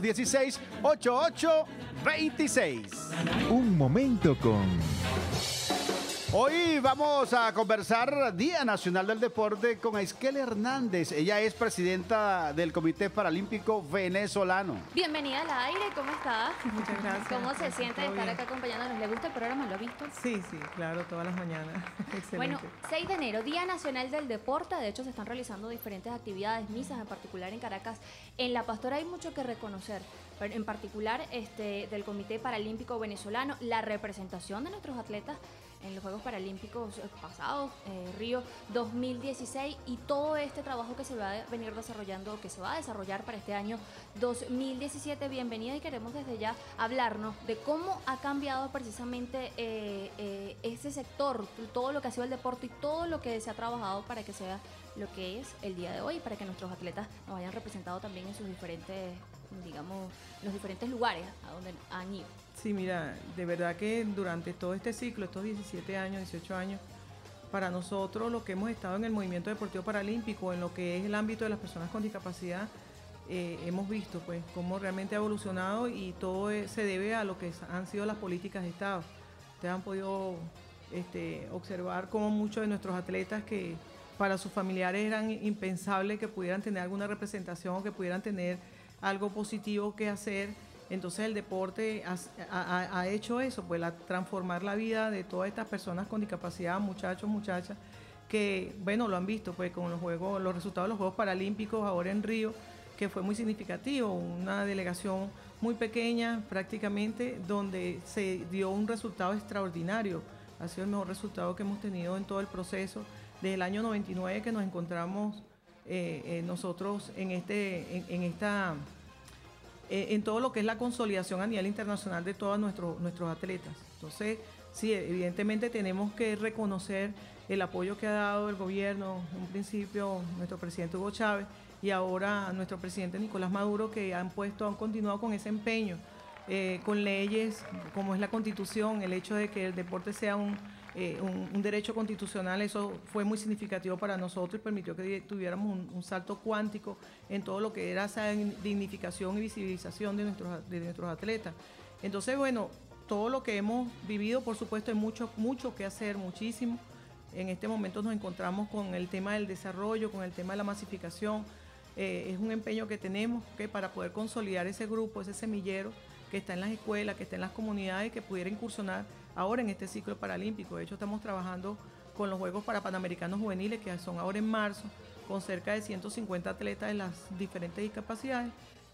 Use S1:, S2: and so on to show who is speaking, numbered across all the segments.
S1: 316-8826.
S2: Un momento con...
S1: Hoy vamos a conversar Día Nacional del Deporte con Aiskel Hernández. Ella es presidenta del Comité Paralímpico Venezolano.
S3: Bienvenida al aire, ¿cómo está?
S4: Muchas gracias.
S3: ¿Cómo se siente de
S4: Todo
S3: estar
S4: bien.
S3: acá acompañándonos? ¿Le gusta el programa? ¿Lo ha visto?
S4: Sí, sí, claro, todas las mañanas. Excelente.
S3: Bueno, 6 de enero, Día Nacional del Deporte. De hecho, se están realizando diferentes actividades, misas en particular en Caracas. En La Pastora hay mucho que reconocer. En particular, este, del Comité Paralímpico Venezolano, la representación de nuestros atletas en los Juegos Paralímpicos pasados, eh, Río 2016, y todo este trabajo que se va a venir desarrollando, que se va a desarrollar para este año 2017. Bienvenida y queremos desde ya hablarnos de cómo ha cambiado precisamente eh, eh, ese sector, todo lo que ha sido el deporte y todo lo que se ha trabajado para que sea lo que es el día de hoy, para que nuestros atletas nos hayan representado también en sus diferentes, digamos, los diferentes lugares a donde han ido.
S4: Sí, mira, de verdad que durante todo este ciclo, estos 17 años, 18 años, para nosotros lo que hemos estado en el movimiento deportivo paralímpico, en lo que es el ámbito de las personas con discapacidad, eh, hemos visto pues cómo realmente ha evolucionado y todo eh, se debe a lo que han sido las políticas de Estado. Ustedes han podido este, observar cómo muchos de nuestros atletas que para sus familiares eran impensables que pudieran tener alguna representación o que pudieran tener algo positivo que hacer. Entonces el deporte ha, hecho eso, pues transformar la vida de todas estas personas con discapacidad, muchachos, muchachas, que bueno, lo han visto pues con los juegos, los resultados de los Juegos Paralímpicos ahora en Río, que fue muy significativo, una delegación muy pequeña prácticamente, donde se dio un resultado extraordinario. Ha sido el mejor resultado que hemos tenido en todo el proceso. Desde el año 99 que nos encontramos eh, eh, nosotros en, este, en esta eh, en todo lo que es la consolidación a nivel internacional de todos nuestros, nuestros atletas. Entonces, sí, evidentemente tenemos que reconocer el apoyo que ha dado el gobierno, en un principio nuestro presidente Hugo Chávez y ahora nuestro presidente Nicolás Maduro, que han puesto, han continuado con ese empeño, eh, con leyes como es la constitución, el hecho de que el deporte sea un, eh, un, derecho constitucional, eso fue muy significativo para nosotros y permitió que tuviéramos un, un salto cuántico en todo lo que era esa dignificación y visibilización de nuestros, de nuestros atletas. Entonces, bueno, todo lo que hemos vivido, por supuesto, hay mucho, mucho que hacer, muchísimo. En este momento nos encontramos con el tema del desarrollo, con el tema de la masificación. Eh, es un empeño que tenemos que para poder consolidar ese grupo, ese semillero que está en las escuelas, que está en las comunidades, que pudiera incursionar ahora en este ciclo paralímpico. De hecho, estamos trabajando con los Juegos para Panamericanos Juveniles, que son ahora en marzo, con cerca de 150 atletas de las diferentes discapacidades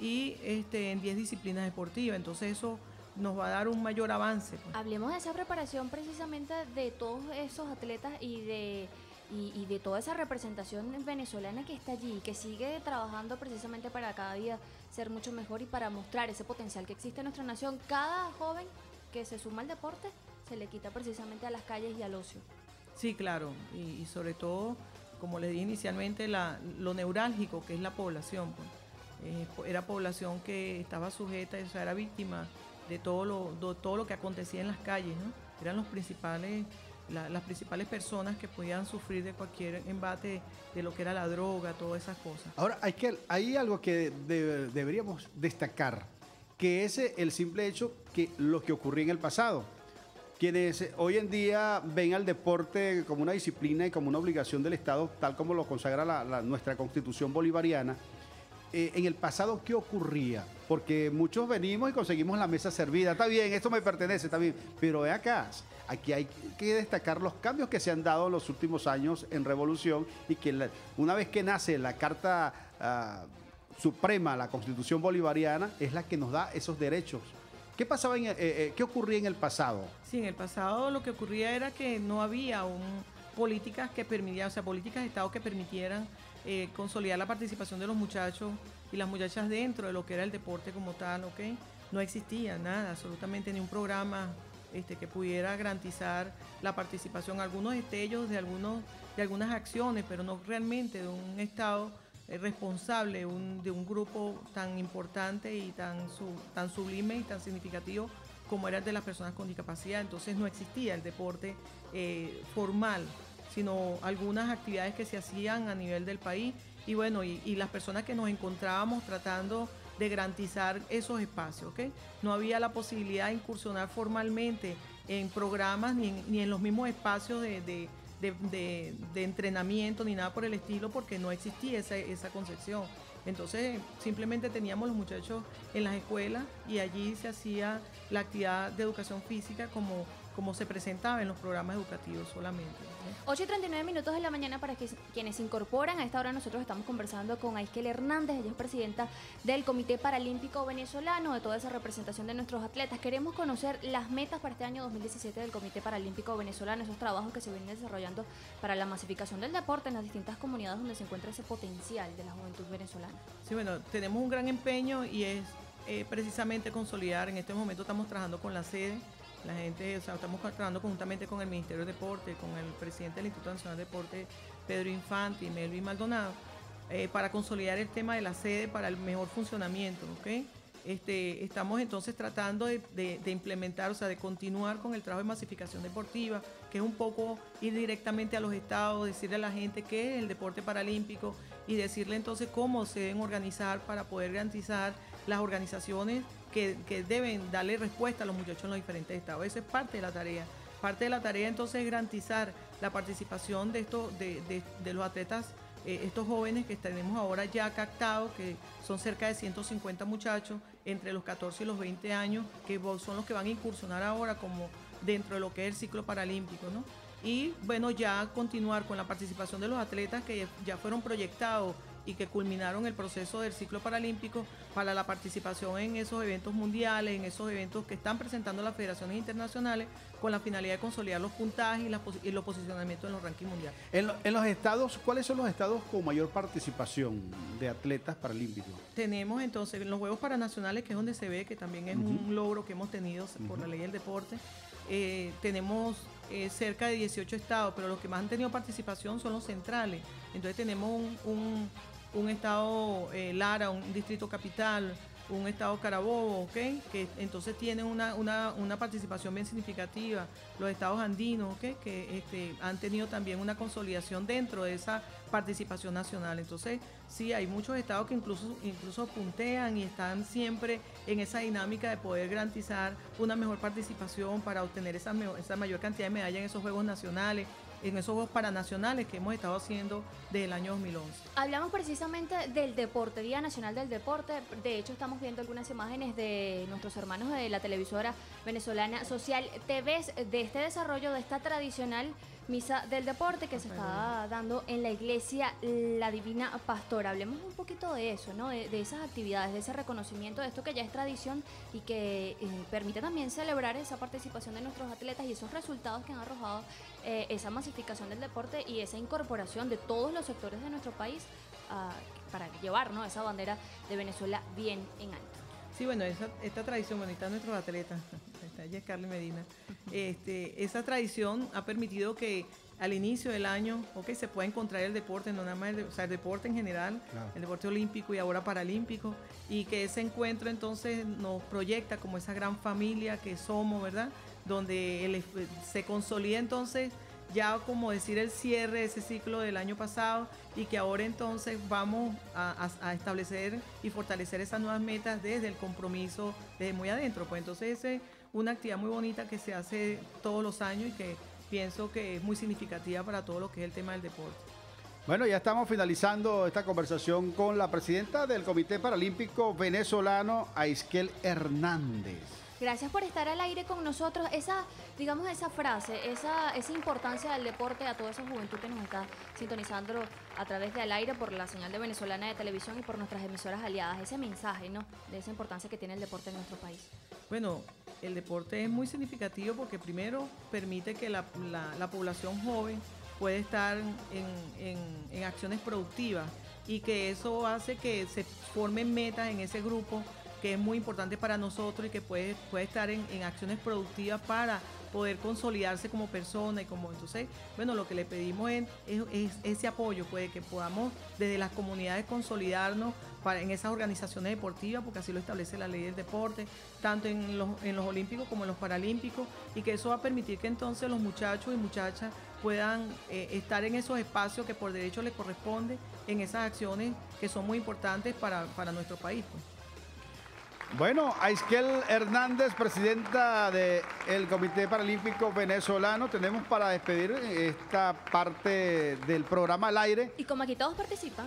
S4: y este, en 10 disciplinas deportivas. Entonces eso nos va a dar un mayor avance. pues.
S3: Hablemos de esa preparación precisamente de todos esos atletas y de, y, y de toda esa representación venezolana que está allí, que sigue trabajando precisamente para cada día ser mucho mejor y para mostrar ese potencial que existe en nuestra nación. Cada joven que se suma al deporte se le quita precisamente a las calles y al ocio.
S4: Sí, claro, y, y sobre todo, como les dije inicialmente, la- lo neurálgico que es la población. pues. Eh, era población que estaba sujeta, o sea, era víctima de todo lo, do- todo lo que acontecía en las calles, ¿no? Eran los principales, la- las principales personas que podían sufrir de cualquier embate de lo que era la droga, todas esas cosas.
S1: Ahora, hay, que, hay algo que de- deberíamos destacar, que es eh, el simple hecho que lo que ocurrió en el pasado. Quienes hoy en día ven al deporte como una disciplina y como una obligación del Estado, tal como lo consagra nuestra constitución bolivariana, eh, en el pasado, ¿qué ocurría? Porque muchos venimos y conseguimos la mesa servida. Está bien, esto me pertenece, está bien. Pero ve acá, aquí hay que destacar los cambios que se han dado en los últimos años en Revolución y que una vez que nace la Carta ah, Suprema, la Constitución Bolivariana, es la que nos da esos derechos. ¿Qué pasaba en, eh, eh, qué ocurría en el pasado?
S4: Sí, en el pasado lo que ocurría era que no había un, políticas que permitieran, o sea, políticas de Estado que permitieran eh, consolidar la participación de los muchachos y las muchachas dentro de lo que era el deporte como tal, ¿ok? No existía nada, absolutamente ni un programa este, que pudiera garantizar la participación, algunos destellos de, algunos, de algunas acciones, pero no realmente de un Estado responsable un- de un grupo tan importante y tan, su- tan sublime y tan significativo como era el de las personas con discapacidad. Entonces no existía el deporte eh, formal, sino algunas actividades que se hacían a nivel del país. Y bueno, y, las personas que nos encontrábamos tratando de garantizar esos espacios, ¿ok? No había la posibilidad de incursionar formalmente en programas ni en, los mismos espacios de, de, entrenamiento ni nada por el estilo porque no existía esa, esa concepción. Entonces simplemente teníamos los muchachos en las escuelas y allí se hacía la actividad de educación física como como se presentaba en los programas educativos solamente.
S3: 8 y 39 minutos de la mañana para que, quienes se incorporan. A esta hora nosotros estamos conversando con Aiskel Hernández, ella es presidenta del Comité Paralímpico Venezolano, de toda esa representación de nuestros atletas. Queremos conocer las metas para este año 2017 del Comité Paralímpico Venezolano, esos trabajos que se vienen desarrollando para la masificación del deporte en las distintas comunidades donde se encuentra ese potencial de la juventud venezolana.
S4: Sí, bueno, tenemos un gran empeño y es eh, precisamente consolidar, en este momento estamos trabajando con la sede, la gente, o sea, estamos trabajando conjuntamente con el Ministerio de Deporte, con el presidente del Instituto Nacional de Deporte, Pedro Infante y Melvin Maldonado, eh, para consolidar el tema de la sede para el mejor funcionamiento, ¿ok? Este, estamos entonces tratando de, implementar, o sea, de continuar con el trabajo de masificación deportiva, que es un poco ir directamente a los estados, decirle a la gente qué es el deporte paralímpico y decirle entonces cómo se deben organizar para poder garantizar las organizaciones que, que, deben darle respuesta a los muchachos en los diferentes estados. Esa es parte de la tarea. Parte de la tarea entonces es garantizar la participación de, estos, de, de, de los atletas, eh, estos jóvenes que tenemos ahora ya captados, que son cerca de 150 muchachos entre los 14 y los 20 años, que son los que van a incursionar ahora como dentro de lo que es el ciclo paralímpico. ¿no? Y bueno, ya continuar con la participación de los atletas que ya fueron proyectados y que culminaron el proceso del ciclo paralímpico para la participación en esos eventos mundiales, en esos eventos que están presentando las federaciones internacionales con la finalidad de consolidar los puntajes y, los posicionamientos en los rankings mundiales.
S1: En, lo, en, los estados, ¿cuáles son los estados con mayor participación de atletas paralímpicos?
S4: Tenemos entonces en los Juegos Paranacionales, que es donde se ve que también es uh -huh. un logro que hemos tenido uh -huh. por la ley del deporte, eh, tenemos eh, cerca de 18 estados, pero los que más han tenido participación son los centrales. Entonces tenemos un, un un estado eh, Lara, un distrito capital, un estado Carabobo, ¿okay? que entonces tienen una, una, una, participación bien significativa, los estados andinos, ¿okay? que este, han tenido también una consolidación dentro de esa participación nacional. Entonces, sí, hay muchos estados que incluso, incluso puntean y están siempre en esa dinámica de poder garantizar una mejor participación para obtener esa, esa mayor cantidad de medallas en esos Juegos Nacionales en esos Juegos Paranacionales que hemos estado haciendo desde el año 2011.
S3: Hablamos precisamente del deporte, Día Nacional del Deporte. De hecho, estamos viendo algunas imágenes de nuestros hermanos de la televisora venezolana Social TV de este desarrollo de esta tradicional misa del deporte que se está dando en la iglesia La Divina Pastora. Hablemos un poquito de eso, ¿no? De, de esas actividades, de ese reconocimiento de esto que ya es tradición y que eh, permite también celebrar esa participación de nuestros atletas y esos resultados que han arrojado eh, esa masificación del deporte y esa incorporación de todos los sectores de nuestro país uh, para llevar ¿no? esa bandera de Venezuela bien en alto.
S4: Sí, bueno, esa, esta tradición, bonita nuestros atletas, está allí Carly Medina, este, esa tradición ha permitido que al inicio del año, ok, se pueda encontrar el deporte, no nada más, el, o sea, el deporte en general, claro. el deporte olímpico y ahora paralímpico, y que ese encuentro entonces nos proyecta como esa gran familia que somos, ¿verdad? Donde el, se consolida entonces ya como decir el cierre de ese ciclo del año pasado y que ahora entonces vamos a, a, a, establecer y fortalecer esas nuevas metas desde el compromiso desde muy adentro. Pues entonces es una actividad muy bonita que se hace todos los años y que pienso que es muy significativa para todo lo que es el tema del deporte.
S1: Bueno, ya estamos finalizando esta conversación con la presidenta del Comité Paralímpico Venezolano, Aiskel Hernández.
S3: Gracias por estar al aire con nosotros. Esa, digamos, esa frase, esa, esa importancia del deporte a toda esa juventud que nos está sintonizando a través del aire por la señal de venezolana de televisión y por nuestras emisoras aliadas. Ese mensaje, ¿no? De esa importancia que tiene el deporte en nuestro país.
S4: Bueno, el deporte es muy significativo porque primero permite que la, la, la población joven pueda estar en, en acciones productivas y que eso hace que se formen metas en ese grupo que es muy importante para nosotros y que puede, puede estar en, en, acciones productivas para poder consolidarse como persona y como entonces, bueno, lo que le pedimos es, es, es ese apoyo, pues que podamos desde las comunidades consolidarnos para, en esas organizaciones deportivas, porque así lo establece la ley del deporte, tanto en los, en los olímpicos como en los paralímpicos, y que eso va a permitir que entonces los muchachos y muchachas puedan eh, estar en esos espacios que por derecho les corresponde, en esas acciones que son muy importantes para, para nuestro país. Pues.
S1: Bueno, Aiskel Hernández, presidenta del Comité Paralímpico Venezolano, tenemos para despedir esta parte del programa al aire.
S3: Y como aquí todos participan.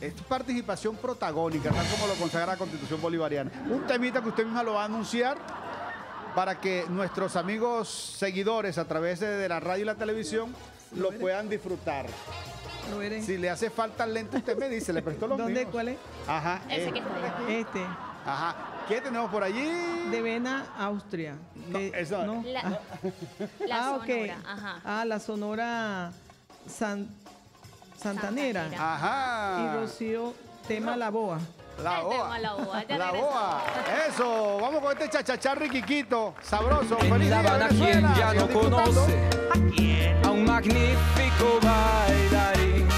S1: Es participación protagónica, tal como lo consagra la Constitución Bolivariana. Un temita que usted misma lo va a anunciar para que nuestros amigos seguidores a través de, la radio y la televisión lo puedan disfrutar.
S4: Lo.
S1: Si le hace falta el lente, usted me dice, le presto los
S4: ¿Dónde?
S1: míos.
S4: ¿Cuál es?
S1: Ajá.
S3: Ese
S1: eh,
S3: que está allá.
S4: Este.
S1: Ajá. ¿Qué tenemos por allí?
S4: De Vena, Austria.
S1: No, eso-
S4: no.
S3: La,
S4: Ah,
S3: la
S4: ah, ok.
S3: sonora, ajá.
S4: Ah, la Sonora San- Santanera.
S3: Santanera.
S1: Ajá.
S4: Y Rocío Tema La Boa.
S1: La boa.
S3: tema, la boa,
S1: La boa. Eso. Vamos con este chachachá riquiquito. Sabroso.
S5: En
S1: Feliz
S5: La
S1: día,
S5: Habana, quien ya no
S1: Sigan disfrutando.
S5: conoce a un magnífico bailarín